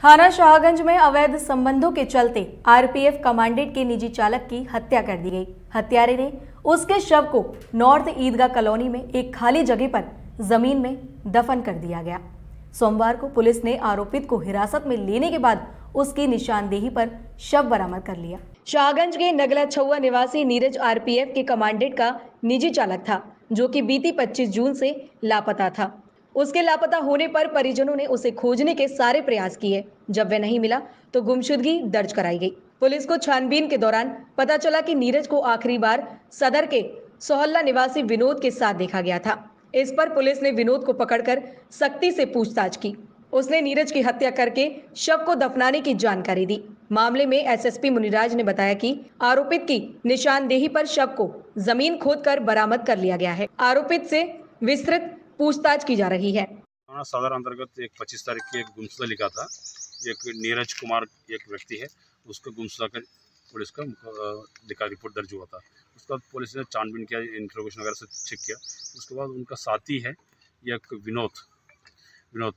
थाना शाहगंज में अवैध संबंधों के चलते आरपीएफ कमांडेंट के निजी चालक की हत्या कर दी गई। हत्यारे ने उसके शव को नॉर्थ ईदगाह कॉलोनी में एक खाली जगह पर ज़मीन में दफन कर दिया गया। सोमवार को पुलिस ने आरोपित को हिरासत में लेने के बाद उसकी निशानदेही पर शव बरामद कर लिया। शाहगंज के नगला छुआ निवासी नीरज आरपीएफ के कमांडेंट का निजी चालक था, जो कि बीती 25 जून से लापता था। उसके लापता होने पर परिजनों ने उसे खोजने के सारे प्रयास किए। जब वह नहीं मिला तो गुमशुदगी दर्ज कराई गई। पुलिस को छानबीन के दौरान पता चला कि नीरज को आखिरी बार सदर के सोहल्ला निवासी विनोद के साथ देखा गया था। इस पर पुलिस ने विनोद को पकड़कर सख्ती से पूछताछ की। उसने नीरज की हत्या करके शव को दफनाने की जानकारी दी। मामले में एसएसपी मुनिराज ने बताया कि आरोपित की निशानदेही पर शव को ज़मीन खोदकर बरामद कर लिया गया है। आरोपित से विस्तृत पूछताछ की जा रही है। थाना सदर अंतर्गत एक पच्चीस तारीख की एक गुमशुदा लिखा था। एक नीरज कुमार एक व्यक्ति है, उसको गुमशुदा कर पुलिस का लिखा रिपोर्ट दर्ज हुआ था। उसके बाद पुलिस ने छानबीन किया इंट्रोगेशन वगैरह से चेक किया। उसके बाद उनका साथी है, एक विनोद विनोद,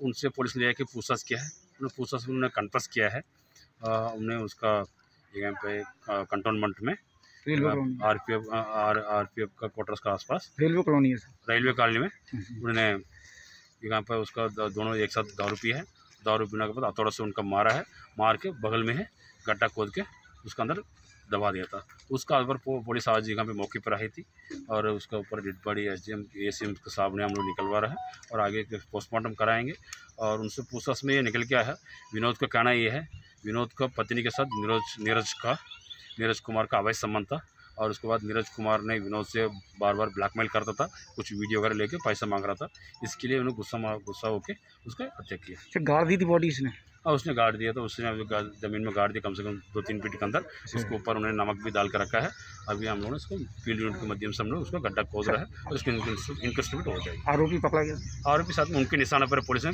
उनसे पुलिस ने कि पूछताछ किया है। उन्होंने पूछताछ में उन्होंने कन्फर्स किया है। उन्हें उसका पे कंटोनमेंट में R P F R R P F का क्वार्टर्स का आसपास। रेलवे कॉलोनी है रेलवे कॉलोनी में उन्होंने यहाँ पर उसका दोनों एक साथ दारू पिया है। दारू पीने के बाद हथौड़ा से उनका मारा है मार के बगल में है गड्ढा खोद के उसके अंदर दबा दिया था। उसका ऊपर पुलिस आज यहाँ पे मौके पर आई थी और उसके ऊपर dead body S D M A C M के सामने हम लोग निकलवा रहे हैं और आगे पोस्टमार्टम कराएँगे और उनसे पूछताछ में ये निकल के आया। है विनोद का कहना ये है विनोद का पत्नी के साथ नीरज नीरज का नीरज कुमार का अवैध संबंध था और उसके बाद नीरज कुमार ने विनोद से बार बार ब्लैकमेल करता था कुछ वीडियो वगैरह लेके पैसा मांग रहा था। इसके लिए उन्होंने गुस्सा गुस्सा होकर उसका हत्या किया। अच्छा, गाड़ दी थी बॉडी इसने हाँ उसने गाड़ दिया था उसने ज़मीन में गाड़ दिया कम से कम दो तीन फीट के अंदर। अच्छा। उसके ऊपर उन्होंने नमक भी डाल कर रखा है। अभी हम लोगों ने उसको फ़ील्ड यूनिट के माध्यम से हम लोग उसका गड्ढा खोद रहा है और उसकी इंक्वेस्टिगेट हो जाएगी। आरोपी पकड़ा गया? आरोपी साथ में उनके निशाना पर पुलिस ने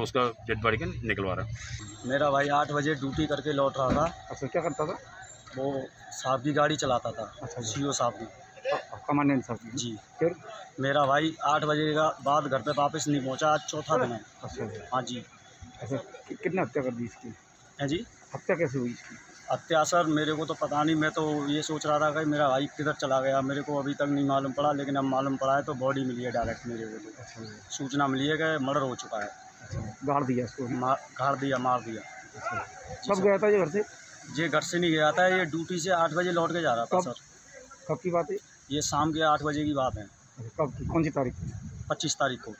उसका डेड बॉडी के निकलवा रहा है। मेरा भाई आठ बजे ड्यूटी करके लौट रहा था। अच्छा क्या करता था? वो साहब की गाड़ी चलाता था अच्छा सी ओ साहब की। कमांडेंट साहब जी। फिर? मेरा भाई आठ बजे का बाद घर पे वापस नहीं पहुँचा आज चौथा दिन है। अच्छा हाँ जी। अच्छा कितने हत्या कर दी इसकी? है जी? हत्या कैसे हुई इसकी? हत्या सर मेरे को तो पता नहीं मैं तो ये सोच रहा था कि मेरा भाई किधर चला गया मेरे को अभी तक नहीं मालूम पड़ा लेकिन अब मालूम पड़ा है तो बॉडी मिली है डायरेक्ट मेरे को तो। अच्छा सूचना मिली है कि मर्डर हो चुका है। गाड़ दिया इसको? गाड़ दिया मार दिया। सब गया था ये घर से? ये घर से नहीं गया था ये ड्यूटी से आठ बजे लौट के जा रहा था सर कब की बात है? ये शाम के आठ बजे की बात है। कब की? कौन सी तारीख? पच्चीस तारीख को।